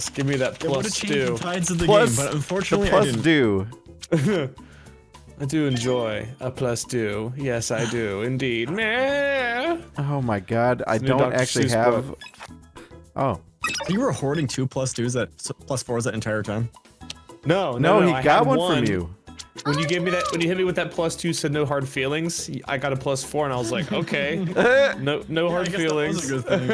Yes, give me that It would plus have changed two. the tides of the Plus- game, but The unfortunately I didn't. do. I do enjoy a plus two. Yes, I do indeed. Meh. Oh my god, I It's don't Dr. actually Seuss have. book. Oh So you were hoarding two plus twos that plus fours that entire time. No, no, no, he I got had one, from you. When you gave me that, when you hit me with that plus two, said no hard feelings. I got a plus four, and I was like, okay, no, no hard I guess that was feelings. a good thing.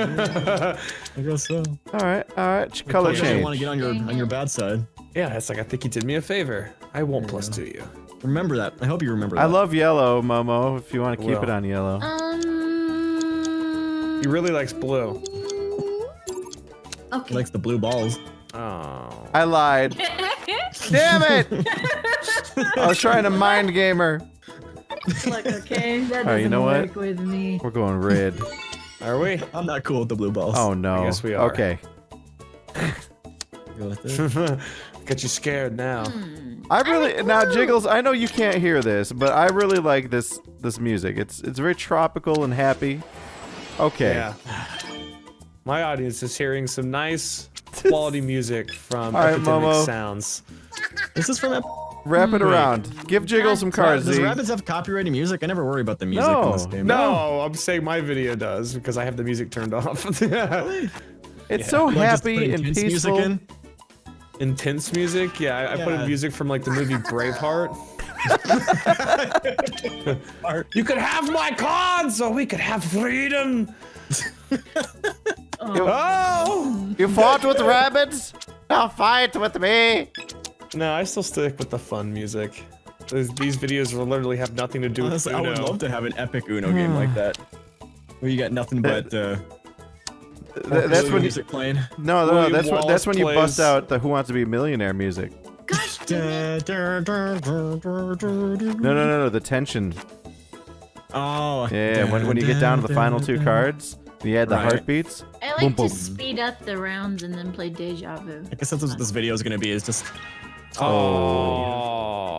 I guess so. All right, all right. ch- Color You want to get on your on your bad side. yeah, it's like I think you did me a favor. I won't plus plus two you. Remember that. I hope you remember that. I love yellow, Momo. If you want to keep Well. it on yellow. Um. He really likes blue. Okay. He likes the blue balls. Oh. I lied. Damn it! I was trying to mind gamer. Look, okay, that doesn't Alright, you know what? with me. We're going red. Are we? I'm not cool with the blue balls. Oh no. guess we are. Okay. Go. Got you scared now. Hmm. I really now Jiggles. I know you can't hear this, but I really like this this music. It's it's very tropical and happy. Okay. Yeah. My audience is hearing some nice quality music from All right, Epidemic Momo. Sounds. Is this is from. Ep- Wrap it hmm. around. Give Jiggles some cards, Does Z. Rabbids have copyrighted music? I never worry about the music No. in this game. No, I'm saying my video does because I have the music turned off. It's so Like, just put happy and peaceful. Music in? Intense music. Yeah, I, I put in music from like the movie Braveheart. you could have my cards, so we could have freedom. oh! You fought with rabbits? Now fight with me. No, I still stick with the fun music. These, these videos will literally have nothing to do with Honestly, I would love to have an epic Uno game like that. Where you got nothing but uh, Th- that's when you, music playing. no, no, no, that's when, that's when you bust out the Who Wants to Be a Millionaire music. Gosh, damn it. No, no, no, no, the tension. Oh. Yeah, when, when you get down to the final two cards, you add the Right. heartbeats. I like Boom, to boom. speed up the rounds and then play Deja Vu. I guess that's what this video is gonna be. Is just Oh.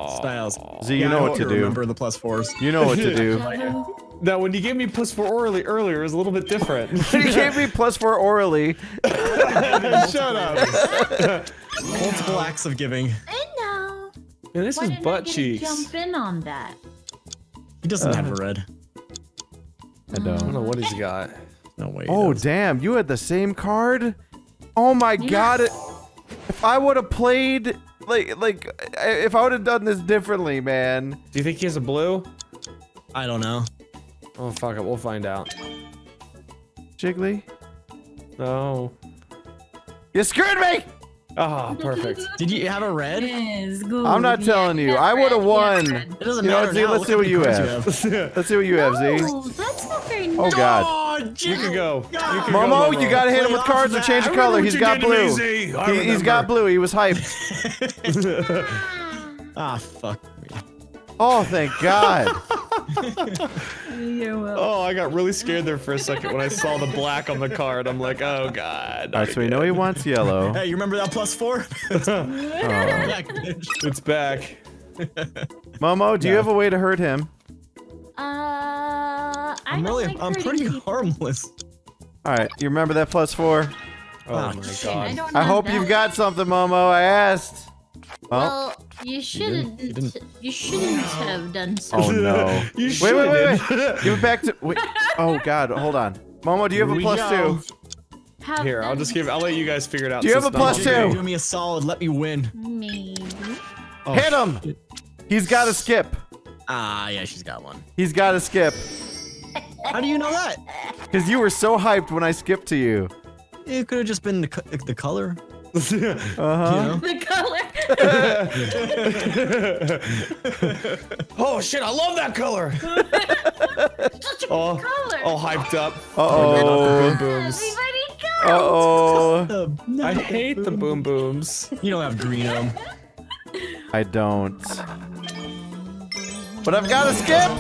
oh styles. Z, you Yeah, know I what to do. Remember the plus fours. You know what to do. Deja Vu? Now, when you gave me plus four orally earlier, it was a little bit different. you gave me plus four orally. Shut up. Multiple acts of giving. I know. Man, this Why is didn't I butt get to cheeks. jump in on that? He doesn't have uh, a red. I I don't I don't. know what he's got. No way. Oh, does. damn. You had the same card? Oh my god. If I would have played. Like, like, if I would have done this differently, man. Do you think he has a blue? I don't know. Oh, fuck it. We'll find out. Jiggly? No. You screwed me! Ah, perfect. Did you have a red? Yes, good. I'm not telling you. I would have won. yeah, red. doesn't You know matter what, Z? Let's see what you have. Let's see what you have, Z. Oh, that's not very nice. Oh nice. God. Oh, You can go. You can Momo, go, you gotta hit him with cards to that. change I the color. He's got you did to me, blue. Z. I He, he's got blue. He was hyped. Ah, fuck me. Oh, thank God. Oh, I got really scared there for a second when I saw the black on the card. I'm like, oh god. All right, so we know he wants yellow. Hey, you remember that plus four? Oh. Yeah, bitch. It's back. Momo, do you have a way to hurt him? Uh, I I'm really, like I'm pretty people. harmless. All right, you remember that plus four? Oh Ah, my shit. I god. don't I hope that. you've got something, Momo. I asked. Oh, Well, you shouldn't. you didn't. You shouldn't have done so. oh no. You Wait, wait, wait, wait. Give it back to. Wait. Oh God, hold on. Momo, do you have a we plus go. two? Have Here, I'll just give. I'll let you guys figure it out. Do you have a none plus of two? Do me a solid. Let me win. Maybe. Oh, Hit him. shit. He's got a skip. Ah, yeah, she's got one. He's got a skip. How do you know that? Because you were so hyped when I skipped to you. It could have just been the, co- the color. Uh huh. You know? The color. Oh shit! I love that color. Such a Oh, color. all hyped up. Uh Boom oh. booms. Everybody go. Uh oh. I hate the boom booms. You don't have green on. I don't. But I've got to skip.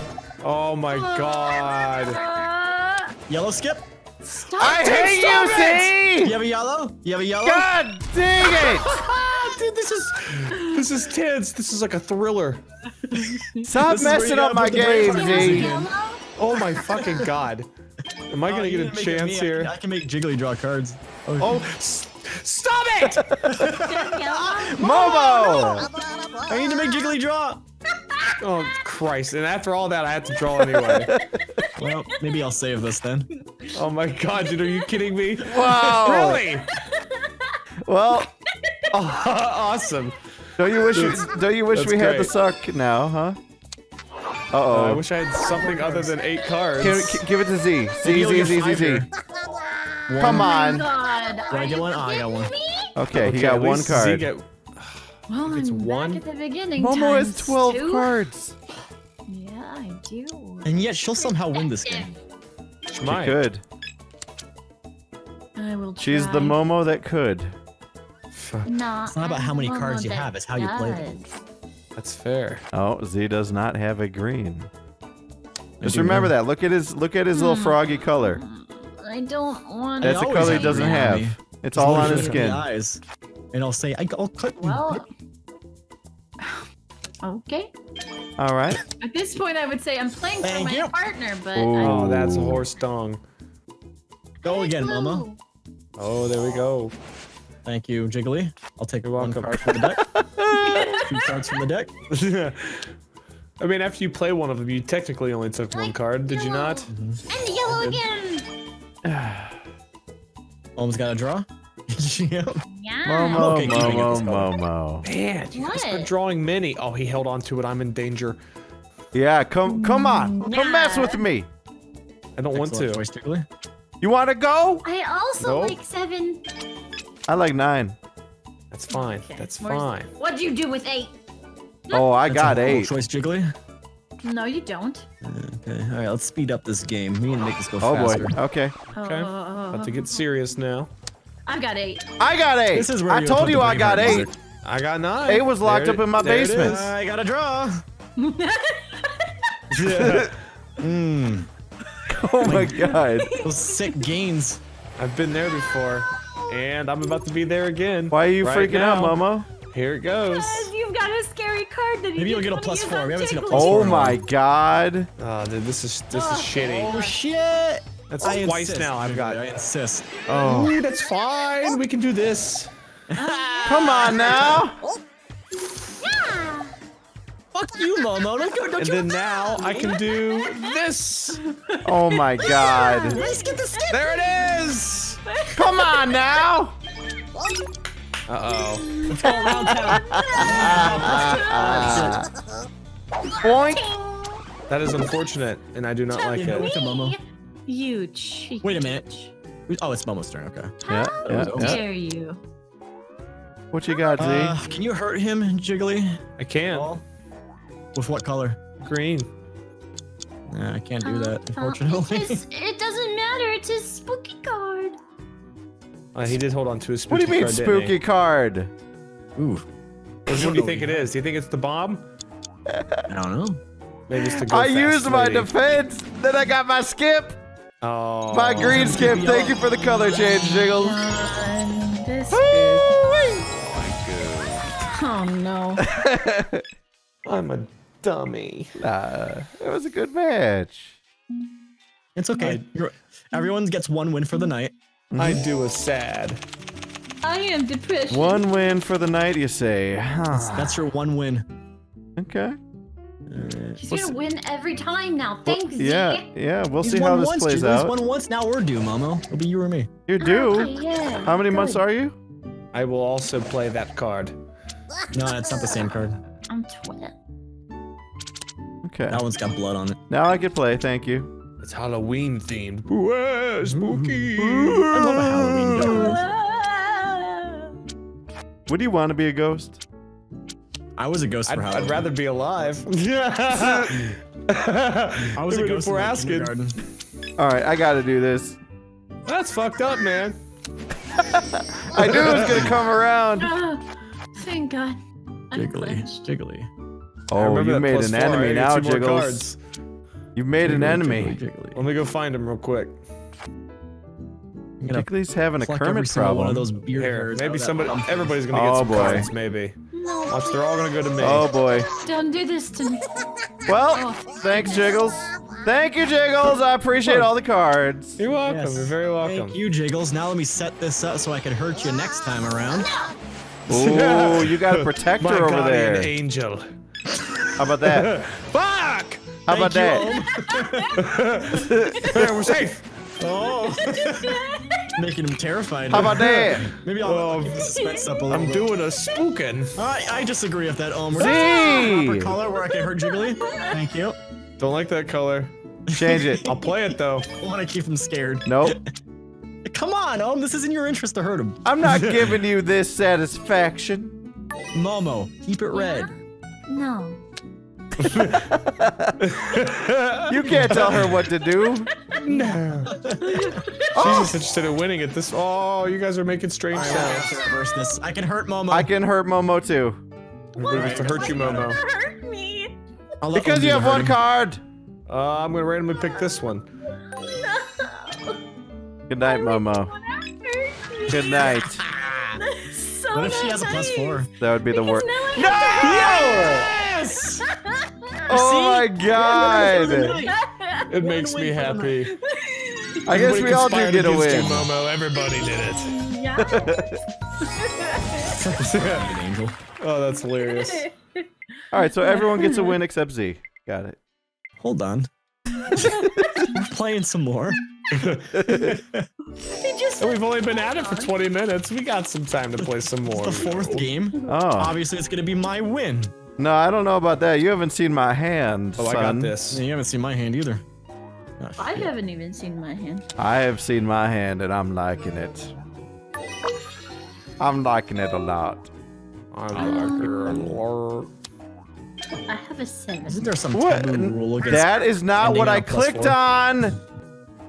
Oh my god. Uh, Yellow skip. stop. I hate you, You see? have a yellow? You have a yellow? God dang it! Dude, this is this is tense. This is like a thriller. Stop This messing up my put the brakes game, Z. Oh my fucking god. Am I Oh, gonna you get a didn't make it chance me. I here? can- I can make Jiggly draw cards. Oh, s- Stop it! Momo! I need to make Jiggly draw. Oh Christ! And after all that, I have to draw anyway. Well, maybe I'll save this then. Oh my God, dude, are you kidding me? Wow. Really? Well, awesome. don't you wish don't you wish That's we had the suck now, huh? Uh oh. I oh. wish I had something other than eight cards. Give, give it to Z. Z Maybe you'll Z get Z Z five Z. here. Come on. God. Did I get one? Oh, I got one. Okay, he got at one least Z card. get- Well, It's I'm one. back at the beginning. Momo has times 12 two. cards. Yeah, I do. And yet she'll somehow win this game. She Might. could. I will try. She's the Momo that could. Nah, It's not about how many I'm cards you have, it's how you play them. That's fair. Oh, Z does not have a green. Just remember have- that. Look at his look at his little Hmm. froggy color. I don't want That's a color he doesn't green on me. have. It's all on his Look at the skin. Eyes. And I'll say, I, I'll cut you. Well. Okay. All right. At this point, I would say I'm playing for Thank my you. partner, but Ooh. I Oh, that's a horse dong. Go again, Mama. Oh, there we go. Thank you, Jiggly. I'll take You're one welcome. card from the deck. Two cards from the deck. I mean, after you play one of them, you technically only took one card, did you not? Mm-hmm. And the yellow again. Almost got a draw. Yep. Yeah. Momo, Okay, keeping it Momo, this color. Momo. Man, you guys are drawing many. Oh, he held on to it. I'm in danger. Yeah, come come on. Come mm, mess with me. I don't want Excellent to. choice, Jiggly. You want to go? I also Nope. like seven. I like nine. That's fine. Okay, That's where's- fine. What'd you do with eight? Oh, I That's got a eight. choice, Jiggly. No, you don't. Uh, okay, all right, let's speed up this game. We need to make this go Oh faster. Oh boy. Okay. Okay. Oh, About to get oh, oh, oh. serious now. I've got eight. I got eight. This is where I you told you I got eight. music. I got nine. Eight was locked There up in my basement. I got a draw. Yeah. Mmm. Oh my god. Those sick gains. I've been there before, and I'm about to be there again. Why are you right freaking out, now. Momo? Here it goes. Because you've got a scary card that you Maybe you'll get a wanna plus use four. on We haven't seen a Jiggly. plus Oh four. my god. Oh, dude, this is this is shitty. Oh shit! That's I twice insist, now. I've got. I insist. Oh. Ooh, that's fine. We can do this. Come on now. Yeah. Fuck you, Momo. Don't, go, don't And you then now I can do this. Oh my god. Let's get the skip. There it is. Come on now. Uh oh. Let's go around town. Boink. That is unfortunate, and I do not like it. look Momo. You cheeky. Wait a minute. Oh, it's Momo's turn. Okay. Yeah, yeah, How yeah. dare you? What you got, Z? Uh, can you hurt him, Jiggly? I can't. With what color? Green. Nah, I can't do Uh, that, unfortunately. it's- it doesn't matter. It's his spooky card. Uh, he did hold on to his spooky card. what do you mean card, he? spooky card? Ooh. What do you think it is? Do you think it's the bomb? I don't know. Maybe it's the go I fast used my defense. Then I got my skip. Oh. My green skip. Thank you for the color change, Jiggles. This is... Oh no. I'm a dummy. Nah, it was a good match. It's okay. You're, everyone gets one win for the night. I do a sad. I am depressed. One win for the night, you say? Huh. That's your one win. Okay. He's What's- gonna win every time now. Thanks, Z. Yeah, yeah. We'll He's see how this once, plays Jiggly. He's out. won once. Now we're due, Momo. It'll be you or me. You're ah, due. Okay, yeah. How many months are you? I will also play that card. No, it's not the same card. I'm 12. Okay. That one's got blood on it. Now I can play. Thank you. It's Halloween themed. Whoa, spooky. I love a Halloween game. Would you want to be a ghost? I was a ghost I'd, for I'd rather be alive. Yeah. I was a ghost for asking. kindergarten. All right, I got to do this. That's fucked up, man. I knew it was gonna come around. Ah, thank God. I'm Jiggly, jiggly. Oh, you made an four. Enemy now, two Jiggles. You've made an enemy. Jiggly, jiggly. Let me go find him real quick. I'm gonna Jiggly's having a pluck Kermit problem. one of those beard Here, hairs maybe of somebody, pumpkin. everybody's gonna get Oh, some boy. cards, maybe. No, Watch, they're all gonna go to me. Oh boy. don't do this to me. Well, oh, thanks, Jiggles. Thank you, Jiggles. I appreciate all the cards. You're welcome. Yes. You're very welcome. Thank you, Jiggles. Now let me set this up so I can hurt you next time around. Ooh, you got a My protector over guardian there. angel. How about that? Fuck! How about Thank that? There, we're safe. Oh, making him terrified. How about that? Maybe I'll Oh, keep the suspense up a little I'm bit. doing a spooking. I, I disagree with that, Elmer. Z! Proper color where I can hurt Jiggly. Thank you. Don't like that color. Change it. I'll play it though. I want to keep him scared. Nope. Come on, Om. This is in your interest to hurt him. I'm not giving you this satisfaction. Momo, keep it red. No. You can't tell her what to do. No. She's just interested in winning at this. Oh, you guys are making strange I have sounds. to reverse this. I can hurt Momo. I can hurt Momo too. We're going to hurt you, Momo. Hurt me. I'll let Because you have one hurting. card. Uh, I'm gonna randomly pick this one. No. Good night, Momo. Good night. So What if she has a four? That would be the worst. Now I No! Yes! Oh my god! It makes me happy. I guess we all do get a win. Momo. Everybody did it. Yeah. Angel. Oh, that's hilarious. All right, so everyone gets a win except Z. Got it. Hold on. Playing some more. Just And we've only been at it for 20 minutes. We got some time to play some more. The fourth game. Oh Obviously, it's gonna be my win. No, I don't know about that. You haven't seen my hand, Oh, I got this. You haven't seen my hand either. Oh, I haven't even seen my hand. I have seen my hand, and I'm liking it. I'm liking it a lot. I'm like a lord. I have a seven. Isn't there some What? taboo rule against That is not what on I a plus clicked four? on.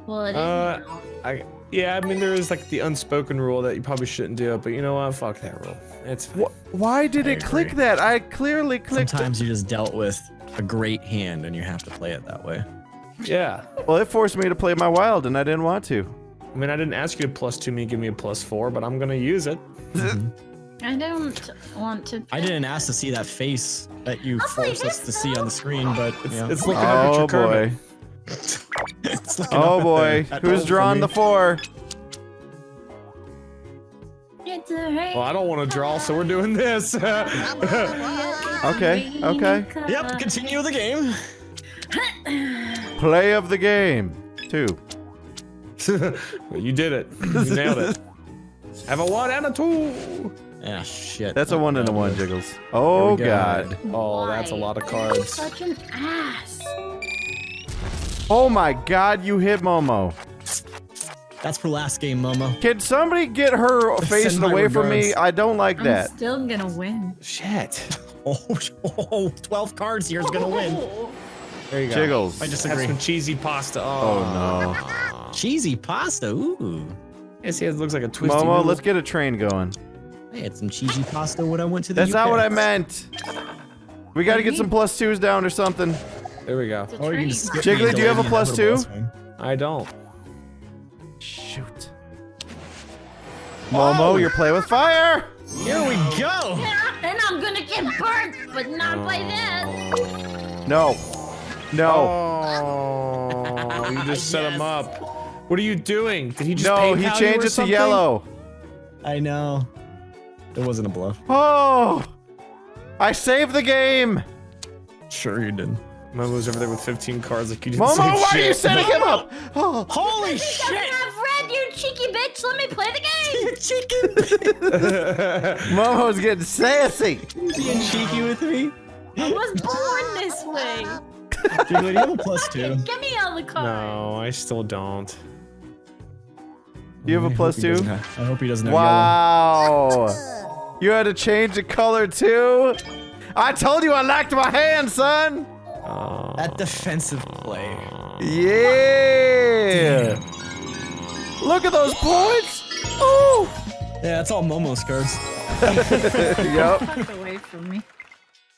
Well, it is Uh, now. I yeah, I mean there is like the unspoken rule that you probably shouldn't do it, but you know what? Fuck that rule. It's fine. Wh- Why did I it click that? I clearly clicked. Sometimes you just dealt with a great hand and you have to play it that way. Yeah. Well, it forced me to play my wild, and I didn't want to. I mean, I didn't ask you to plus two me, give me a plus four, but I'm gonna use it. Mm-hmm. I don't want to. I didn't ask to see that face that you I'll forced us to see on the screen, but yeah. It's looking up at Oh your boy. Kermit. It's looking Oh boy. at the- Who's drawn the four? It's alright. Well, I don't want to draw, so we're doing this. Okay, okay. Yep, continue the game. Play of the game. Two. you did it. You nailed it. Have a one and a two. Ah, shit. That's a one and a one, Jiggles. Oh go. god. Oh, that's a lot of cards. Such an ass. Oh my god, you hit Momo. That's for last game, Momo. Can somebody get her facing my away from me? I don't like I'm that. still gonna win. Shit. Oh, oh 12 cards here is gonna win. There you go. Jiggles. I Have disagree. some cheesy pasta. Oh Oh, no. Cheesy pasta, ooh. Yeah, see, it looks like a twisty. Momo, noodle. let's get a train going. I had some cheesy pasta when I went to the That's not what I meant. We gotta get some plus twos down or something. There we go. It's a Or you can Jiggly, do you have a plus two? I don't. Momo, you're playing with fire! Here we go. Yeah, and I'm gonna get burnt, but not by oh. that. No. No. Oh, you just set him up. What are you doing? Did he just No, he PayPal you changed or it to yellow. I know. It wasn't a bluff. Oh! I saved the game! Sure you did. Momo's over there with 15 cards like you didn't Momo, save why are you shit. setting him up? Oh. Holy You shit! Have you cheeky bitch. Let me play the game. you cheeky Momo's getting sassy. being cheeky with me. I was born this way. Jiggly, do you have a plus two? Give me all the cards. no, I still don't. You have a plus hope two? have- I hope he doesn't have Wow. You had to change the color too? I told you I lacked my hand, son! Oh. That defensive play. Yeah! Look at those points! Ooh! Yeah, that's all Momo's cards. yep. Fuck away from me.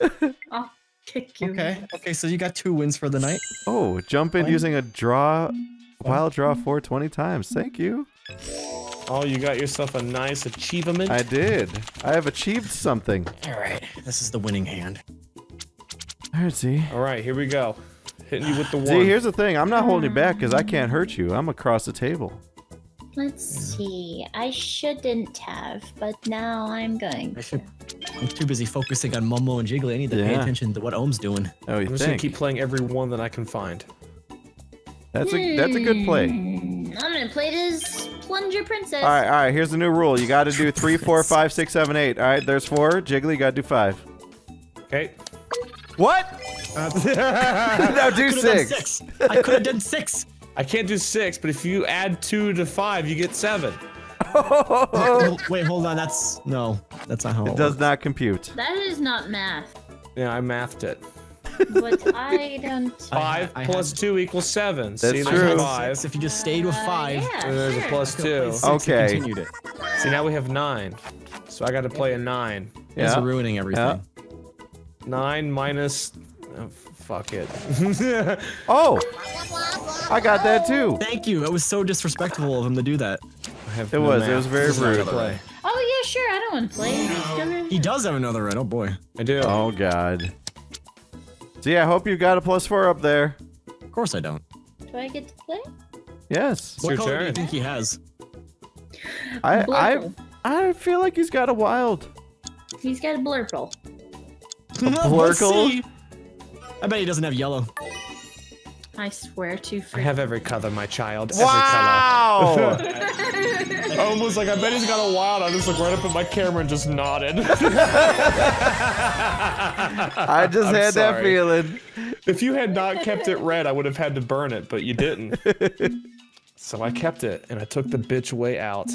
I'll kick you. Okay. Okay, so you got two wins for the night. Oh, jump in using a draw, wild draw 420 times. Thank you. oh, you got yourself a nice achievement. I did. I have achieved something. All right. This is the winning hand. Alright, see. All right, here we go. Hitting you with the one. See, here's the thing. I'm not holding you back mm. because I can't hurt you. I'm across the table. Let's see. I shouldn't have, but now I'm going I to. should. I'm too busy focusing on Momo and Jiggly. I need to pay Yeah. attention to what Ohm's doing. Oh, you I'm just gonna think? keep playing every one that I can find. That's a that's a good play. Hmm, I'm gonna play this plunger princess. All right, all right. Here's the new rule. You got to do three, four, five, six, seven, eight. All right, there's four. Jiggly, you got to do five. Okay. What? no, do Could've done six. six. I could have done six. I can't do six, but if you add two to five, you get seven. No, Wait, hold on. That's no. That's not how it, It does works. not compute. That is not math, Yeah, I mathed it. but I don't. Five I plus had- two equals seven. That's See, true. had five. six if you just stayed with Uh, five. yeah, And there's a sure. plus two. six and Okay. continued it. See, now we have nine. So I got to play a nine. You Yeah. are ruining everything. Nine minus. Oh, fuck it. Oh, I got that too. Thank you. It was so disrespectful of him to do that. I have It no was. It was very This is not rude. gonna Play. Oh yeah, sure. I don't want to play. Let's. He does have another red. Oh boy. I do. Oh God. See, I hope you got a plus four up there. Of course I don't. Do I get to play? Yes. It's your what color do you think he has? I I Blurple. I feel like he's got a wild. He's got a blurple. Let's Blurkle? See. I bet he doesn't have yellow. I swear to. I have every color, my child. Every Wow. color. I was like, I bet he's got a wild. I just looked right up at my camera and just nodded. I just I'm had that feeling. If you had not kept it red, I would have had to burn it, but you didn't. so I kept it, and I took the bitch way out.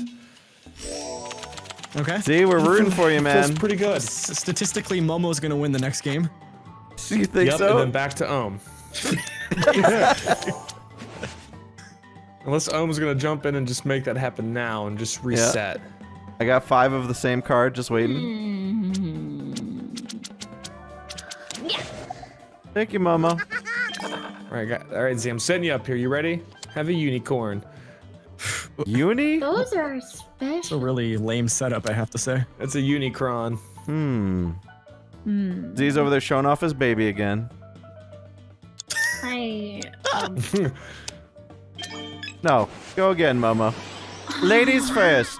Okay. See, we're rooting for you, man. Feels man. pretty good. S- statistically, Momo's gonna win the next game. You think Yep, so? and then back to Ohm. Unless Ohm's gonna jump in and just make that happen now and just reset. I got five of the same card just waiting. Yeah. Thank you, Mama. All right, got, all right, Z, I'm setting you up here. You ready? Have a unicorn. Uni? Those are special. It's a really lame setup, I have to say. It's a unicron. Hmm. Hmm. Z's over there showing off his baby again. I. Um, No, go again, Momo. Ladies first.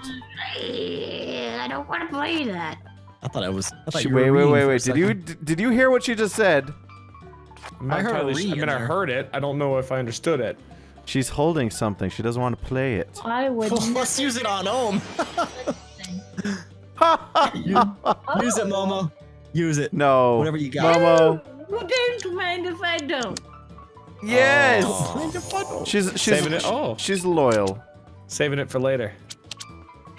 I, I don't want to play that. I thought I was. I thought She- you were wait, wait, wait, wait. Did you did you hear what she just said? I'm I heard a entirely re su- I in mean, I heard it. I don't know if I understood it. She's holding something. She doesn't want to play it. I would. Let's use it on Ohm. Oh. Use it, Momo. Use it. no. Whatever you got. Momo. Don't mind if I don't. Yes. Aw. She's she's Saving it- oh. she's loyal. Saving it for later,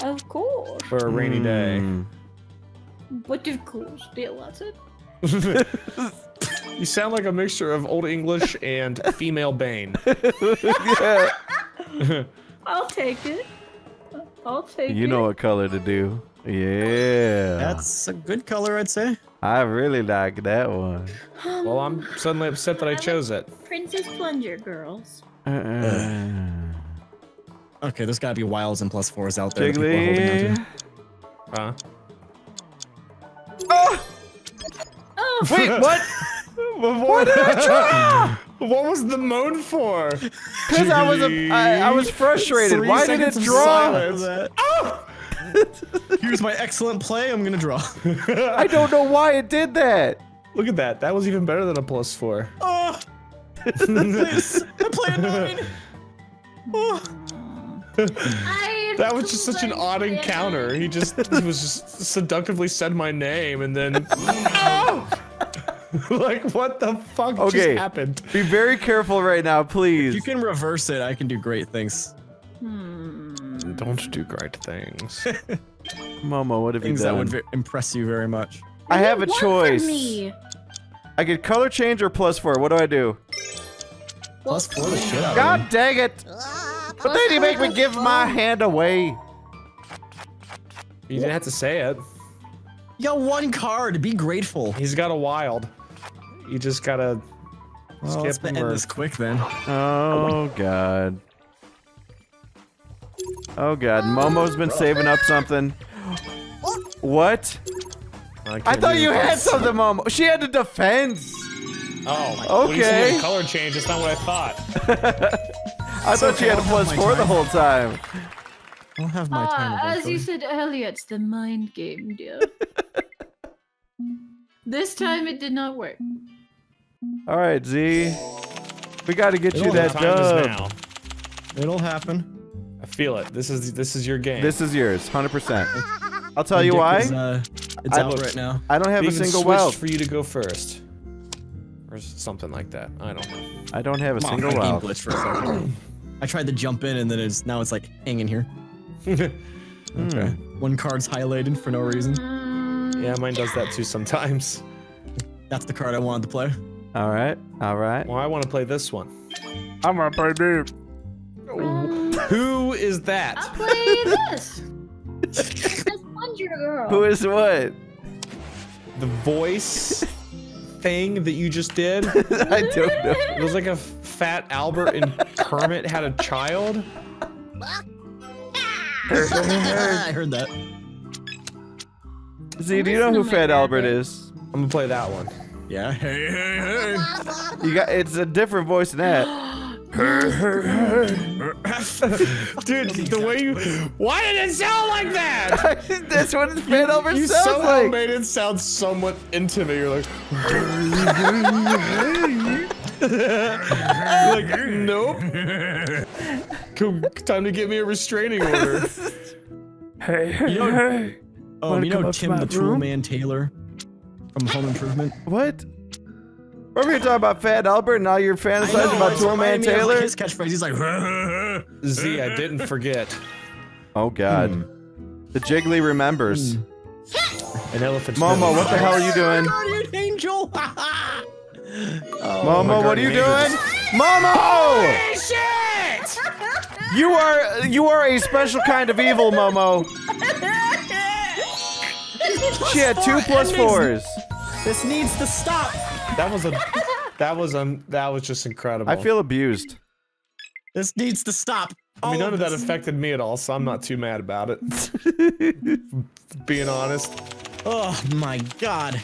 Of course. for a rainy day. Hmm. But of course, dear Watson. You sound like a mixture of Old English and female Bane. yeah. I'll take it. I'll take it. You know what color to do. Yeah. That's a good color, I'd say. I really like that one. Well, I'm suddenly upset that I chose it. Princess Plunger girls. Uh-uh. Okay, there's gotta be wilds and plus fours out there. that people are holding on Jiggly. Huh? Oh, oh. Wait, what? What did I try? What was the moan for? Because I was a, I, I was frustrated. Three Why did it seconds draw? silence. Oh! Here's my excellent play. I'm gonna draw. I don't know why it did that. Look at that. That was even better than a plus four. Oh, please. I play a nine. Oh. That was just such an odd encounter. He just he was just seductively said my name and then Oh! like what the fuck Okay. just happened? Be very careful right now, please. You can reverse it. I can do great things. Hmm. Don't do great things. Momo, what have Things you that would impress you very much. I have a One for choice. me. I get color change or plus four. What do I do? Plus four the shit out of God him. dang it! But then you make me give my hand away. You didn't have to say it. You got one card. Be grateful. He's got a wild. You just gotta Well, let's skip end this quick then. Oh god. Oh god, Momo's been saving up something. What? I can't thought you it. had something, Momo. She had a defense. Oh, when you said you had Okay. a color change, that's not what I thought. I thought she had a I'll plus have four the whole time. I'll have my time Ah, as you said earlier, it's the mind game, dear. this time it did not work. All right, Z. We got to get you It'll that dub. It'll happen. I feel it. This is this is your game. This is yours, 100%. I'll tell My you why. Is, uh, it's I- out right now. I don't have They a even single switched for you to go first, or something like that. I don't know. I don't have a Wow, single my game wild. for a second. I tried to jump in and then it's now it's like hanging here. Okay. Hmm. One card's highlighted for no reason. Yeah, mine does that too sometimes. That's the card I wanted to play. All right, all right. Well, I want to play this one. I'm gonna play dude. Who is I'll that? play this. This Wonder Girl. Who is what? The voice thing that you just did? I don't know. It was like a fat Albert and Kermit had a child. I heard that. Z, do you know who Listen Fat Albert is? I'm gonna play that one. Yeah. Hey, hey, hey. You got. It's a different voice than that. Dude, the way you. Why did it sound like that? That's what Fat Albert You sounds somehow like. made it sound somewhat intimate. You're like, You're like, nope. Time to get me a restraining order. Hey, hey, You know, oh, Wanna um, you know Tim my the Tool? Man Taylor from Home Improvement? What? We're here talking about Fat Albert, and now you're fantasizing about it's Tool Man reminding like, Taylor. his catchphrase. He's like, Z, I didn't forget. Oh God. The Jiggly remembers. Hmm. An elephant. Momo, what the hell are you doing? Guardian Angel. oh, Momo, what are you doing? Momo! Holy Shit! You are you are a special kind of evil, Momo. She had two plus fours. This needs to stop. That was a. That was um. That was just incredible. I feel abused. This needs to stop. I mean, none of that affected me at all, so I'm not too mad about it. Being honest. Oh my god.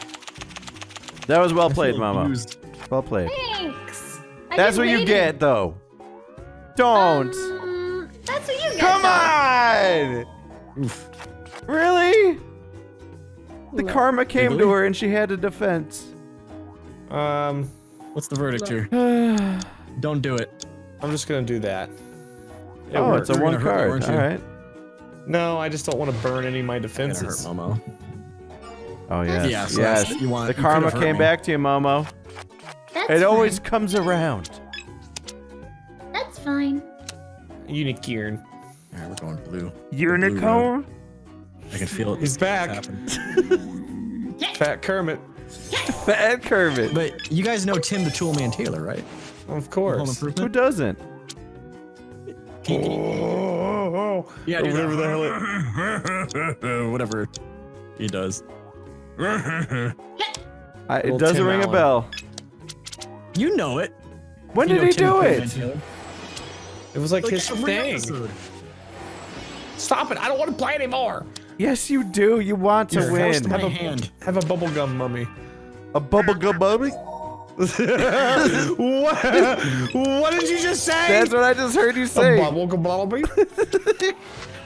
That was well played, feel Momo. abused. Well played. Thanks. I That's just what you waited. get, though. Don't. Um, that's what you get. Come though. on! Really? The karma came to her and she had a defense. Um, What's the verdict here? Don't do it. I'm just gonna do that. It Oh, worked. it's a You're one gonna hurt me, card. weren't All you? right. No, I just don't want to burn any of my Gonna hurt defenses. Momo. Oh yes. Yeah, so yes. you want- the you karma came me. back to you, Momo. That's It always comes around. That's fine. Unicorn. Alright, we're going blue. Unicorn. I can feel it. He's back. Fat Kermit. Fat Kermit. But you guys know Tim the Toolman Taylor, right? Of course. Who doesn't? He- he- Oh, yeah, do whatever the hell hell. Whatever he does. I, it doesn't Tim ring a bell. You know it. When You did he Tim do the it? It was like, Like his every thing. episode. Stop it! I don't want to play anymore. Yes, you do. You want to You're win. forced to My Have a- hand. Have a bubblegum mummy. A bubblegum mummy? what? what did you just say? That's what I just heard you say. a say. bubblegum mummy.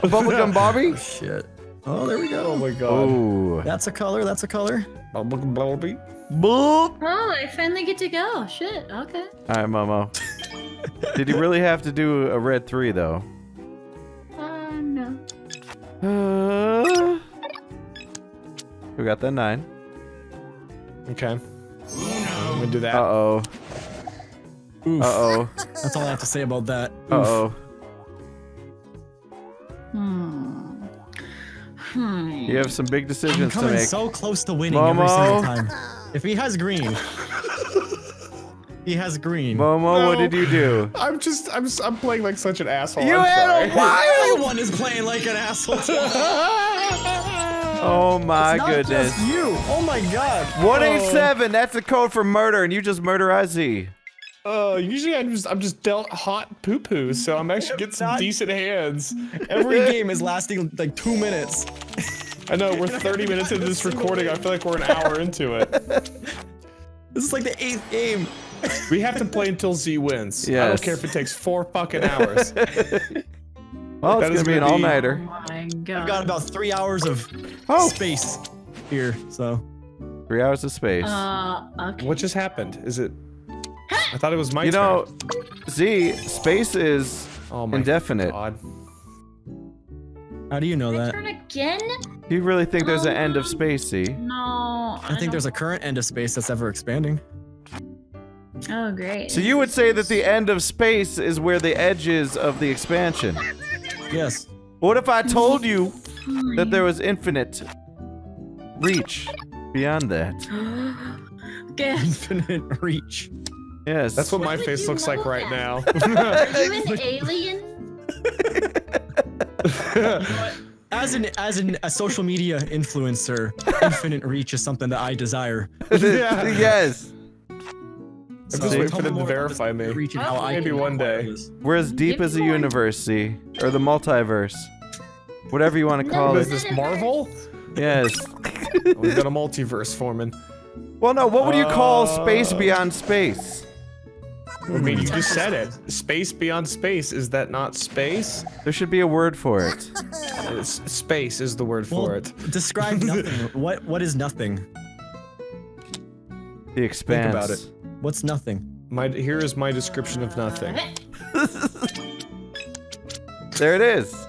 A bubblegum Bobby? Shit. Oh, there we go. Oh my god. Ooh. That's a color. That's a color. Bubblegum mummy. Boop. Oh, I finally get to go. Shit. Okay. All right, Momo. Did you really have to do a red three though? Uh, no. Uh, got that nine? Okay. I'm gonna do that. Uh oh. Oof. Uh oh. That's all I have to say about that. Uh oh. Hmm. Hmm. You have some big I'm decisions to coming make. so close to winning every single time. If he has green, he has green. Momo, what did you do? I'm just, I'm, s- I'm playing like such an asshole. You I'm had sorry. a wild. Everyone is playing like an asshole. Oh my Not goodness. just you. Oh my god. One eight seven. That's the code for murder, and you just murder Izzy. Uh, usually I'm just, I'm just dealt hot poo poo, so I'm actually getting some decent hands. Every game is lasting like two minutes. I know we're 30 minutes into this recording. I feel like we're an hour into it. This is like the eighth game. We have to play until Z wins. I don't care if it takes four fucking hours. Well, That it's gonna be an gonna be- all-nighter. my god. I've got about three hours of Oh, space here, so. three hours of space. Uh, okay. what just happened? Is it? I thought it was my you turn. know, Z, space is oh my indefinite. God. How do you know My that? turn again? Do you really think there's an end of Um, space, Z? No. I think there's a current end of space that's ever expanding. Oh, great. So you would say that the end of space is where the edge is of the expansion. Yes. What if I told you that there hmm. was infinite reach beyond that? Guess. Infinite reach. Yes. That's what my face looks know like right now. that? Are you an alien? As an as an a social media influencer, infinite reach is something that I desire. Yeah. yes. I'm So just waiting for them to verify me. How I Maybe one day. We're as deep as the me universe, Z, or the multiverse, whatever you want to call it. is this, Marvel? Yes. We've got a multiverse forming. Well, no. What would you call space Uh, beyond space? I mean, you just said it. Space beyond space. Is that not space? There should be a word for it. It's, space is the word Well, for it. Describe nothing. what what is nothing? The expanse. Think about it. What's nothing? My here is my description of nothing. There it is.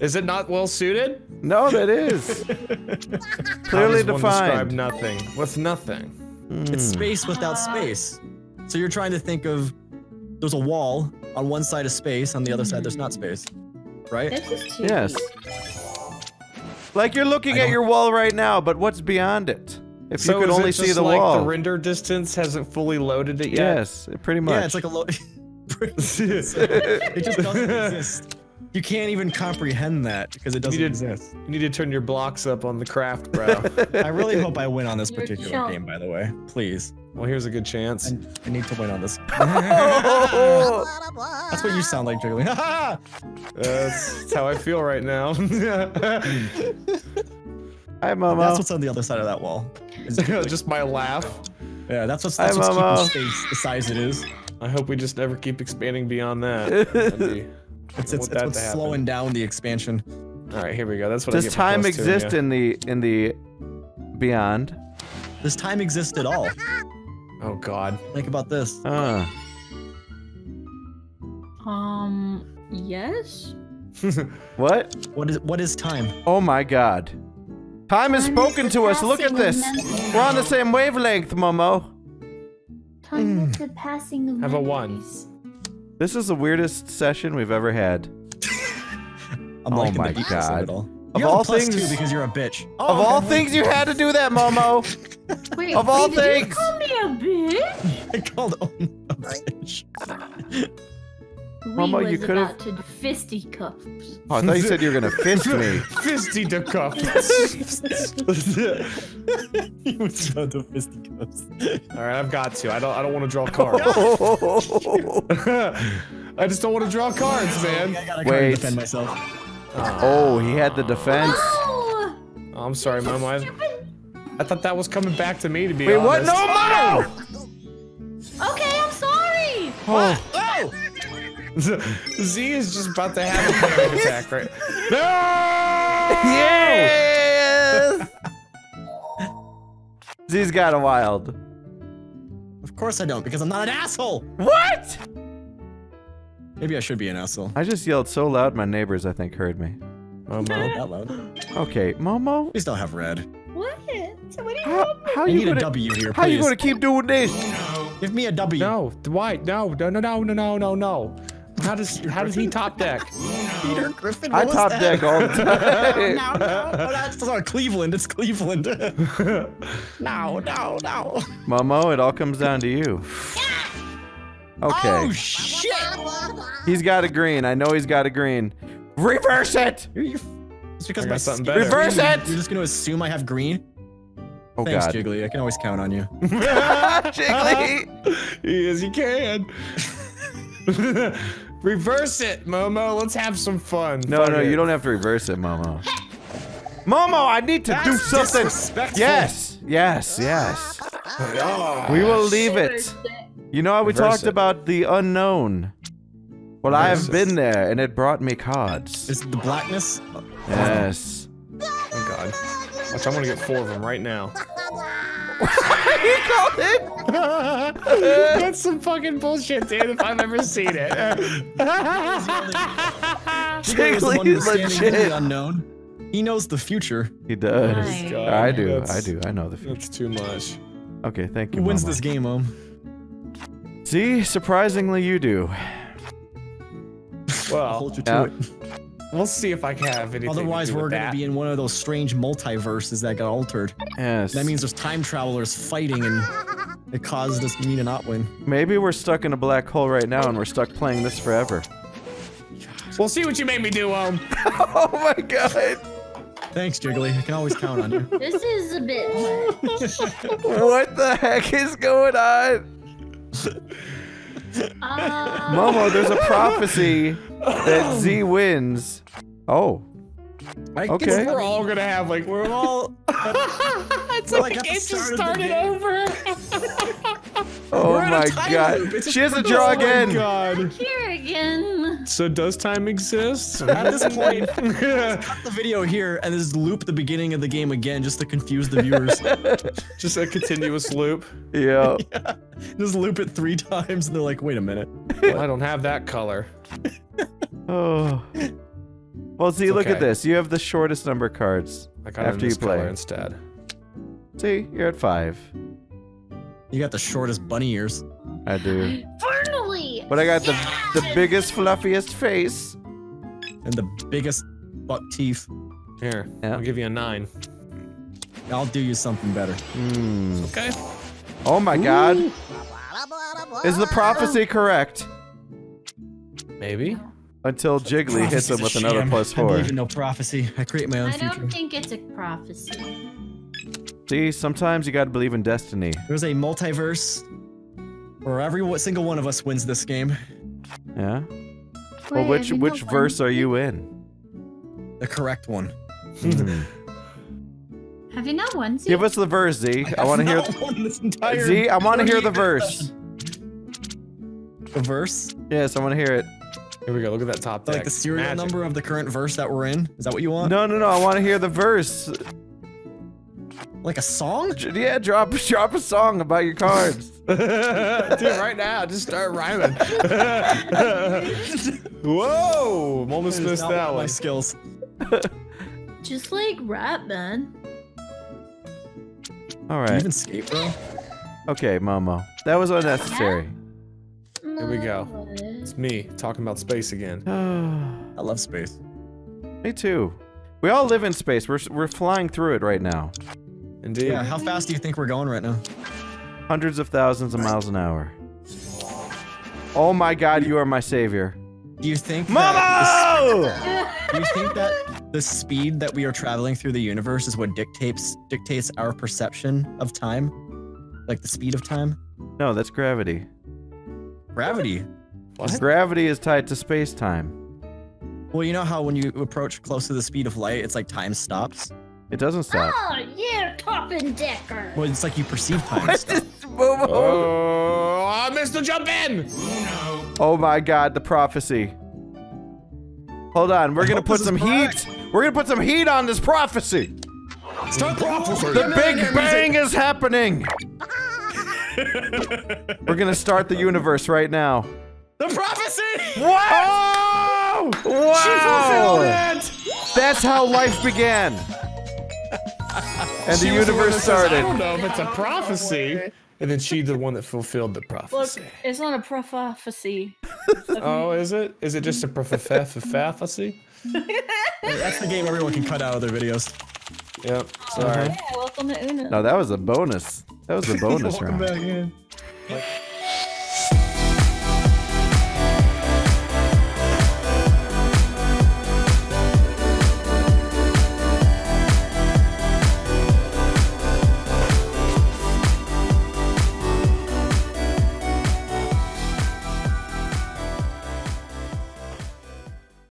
Is it not well suited? No, that is How clearly does one describe defined. nothing. What's nothing? It's space without space. So you're trying to think of there's a wall on one side of space, on the other side there's not space. Right? This is too Yes. Like you're looking at your wall right now, but what's beyond it? If so you could is only it see the like wall. the render distance hasn't fully loaded it yet? yes, pretty much. Yeah, it's like a low It just doesn't exist. You can't even comprehend that because it doesn't did- exist. You need to turn your blocks up on the craft, bro. I really hope I win on this You're particular chump. game, by the way. Please. well, here's a good chance. I, I need to win on this. That's what you sound like, Jiggly. That's, that's how I feel right now. Hi, Momo. That's what's on the other side of that wall. Is just my laugh. yeah, that's what's, Hi, what's Momo. keeping space the size it is. I hope we just never keep expanding beyond that. Be- It's, it's, it's that what's to happen. slowing down the expansion. All right, here we go. That's what I Does get time plus exist in the in the beyond? Does time exist at all? Oh God. Think about this. Uh, Um, yes? what? What is what is time? Oh my God! Time has spoken to us. Look at this. memories. We're on the same wavelength, Momo. Time is the passing of Have a one. This is the weirdest session we've ever had. I'm Oh my the God. of it all. Of a all plus things- two because you're a bitch. of all things, you had to do that, Momo. Wait, Of all wait, did things. you call me a bitch? I called Owen a bitch. We Mama, was you could've- about to do fisticuffs. Oh, I thought you said you were gonna fist me. Fisty to cuff. he was about to fisticuffs. All right, I've got to. I don't. I don't want to draw cards. I just don't want to draw cards, man. I gotta Wait. defend myself. oh, he had the defense. Oh! Oh, I'm sorry, Mom. I, I thought that was coming back to me. To be Wait, honest. what? No, Momo! Okay, I'm sorry! Oh, Oh! Z is just about to have a panic attack, right? No! yes! Z's got a wild. Of course I don't, because I'm not an asshole! What? Maybe I should be an asshole. I just yelled so loud my neighbors, I think, heard me. Momo. That loud. Okay, Momo, Please don't have red. What? So what do you how, how I you need a gonna W here, how you gonna keep doing this? Give me a W. No, why? No, no, no, no, no, no, no, no. How does how does he top deck? Peter Griffin. I was top that? deck all the time. no, no, no, oh, that's not Cleveland. It's Cleveland. no, no, no. Momo, it all comes down to you. Okay, Oh shit! he's got a green. I know he's got a green. Reverse it! You're, you're, it's because my something better. Reverse green. it! You're just gonna assume I have green. Oh Thanks, God, Jiggly. I can always count on you. Jiggly! yes, you can. Reverse it, Momo. Let's have some fun. No, Fuck no, it. you don't have to reverse it, Momo. Momo, I need to do something. disrespectful. Yes, yes, yes. We will leave it. You know how we Reverse talked it. about the unknown? Well, I have been there, and it brought me cards. Is it the blackness? Yes. Oh god. Watch, I'm gonna get four of them right now. He called it. That's some fucking bullshit, dude, if I've ever seen it. Jiggly is the one who's Jiggly's legit. the unknown. He knows the future. He does. Nice. God, I do. I do. I know the future. That's too much. Okay, thank you. Who wins Momo. this game, Ohm? See, surprisingly, you do. Well, I'll Hold you to Yeah. it. We'll see if I can have anything. Otherwise, to do we're gonna that. be in one of those strange multiverses that got altered. Yes. That means there's time travelers fighting, and it caused us me to not win. maybe we're stuck in a black hole right now, and we're stuck playing this forever. We'll see what you made me do, um. oh my god! Thanks, Jiggly. I can always count on you. This is a bit. What the heck is going on? Uh, Momo, there's a prophecy that Ze wins. Oh, I Okay. guess We're all gonna have like We're all. It's We're like, like the game just start of the started game. over. oh We're in a my god! loop. She has a freaking- draw oh my again. God. Here again. So does time exist? At this point, cut the video here and just loop the beginning of the game again just to confuse the viewers. just a continuous loop. Yeah. just loop it three times and they're like, wait a minute. Well, I don't have that color. Oh. Well, see, It's look at this. You have the shortest number of cards. I got After After you play. color instead. See, you're at five. You got the shortest bunny ears. I do. Finally! But I got the the biggest, fluffiest face. and the biggest buck teeth. Here, Yeah. I'll give you a nine. I'll do you something better. Hmm. Okay. Oh my god. Is the prophecy correct? Maybe. Until Jiggly hits Prophecy's him a with another sham. plus I four. believe in no prophecy. I create my own I future. don't think it's a prophecy. See, sometimes you gotta believe in destiny. There's a multiverse where every single one of us wins this game. Yeah? Well, which which verse are you in? The correct one. Hmm. Have you not won? Give us the verse, Ze. I want to hear. I've won this entire Ze, I want to hear the verse. The verse? Yes, I want to hear it. Here we go. Look at that top deck. Like the serial Magic. number of the current verse that we're in? Is that what you want? No, no, no. I want to hear the verse. Like a song? Yeah, drop drop a song about your cards. Dude, right now, just start rhyming. Whoa! Almost That is missed not that one my skills. Just like rap, man. All right. Do you right. even skate, bro? Okay, Momo. That was unnecessary. Here we go. It's me talking about space again. I love space. Me too. We all live in space. We're we're flying through it right now. Indeed. Yeah, how fast do you think we're going right now? Hundreds of thousands of miles an hour. Oh my God, you are my savior. Do you think that Momo! do you think that the speed that we are traveling through the universe is what dictates dictates our perception of time? Like the speed of time? No, that's gravity. Gravity. What? Gravity is tied to space time. Well, you know how when you approach close to the speed of light, it's like time stops. It doesn't stop. Oh, yeah, Toppin Decker. Well, it's like you perceive time to stop. Momo? Oh, oh I missed the jump in! Oh my God, the prophecy. Hold on, we're I gonna put some heat. We're gonna put some heat on this prophecy. Start the prophecy. The Big Bang is happening. We're gonna start the universe right now. The prophecy. Oh! Wow! Wow! That's how life began. And the She was one universe that says, I started. don't know if it's a prophecy. And then she's the one that fulfilled the Look, prophecy. it's not a prophecy. Oh, is it? Is it just a prophecy? That's the game everyone can cut out of their videos. Yep. Sorry. Uh-huh. Yeah, welcome to Uno. No, that was a bonus. That was the bonus round. Back in. Like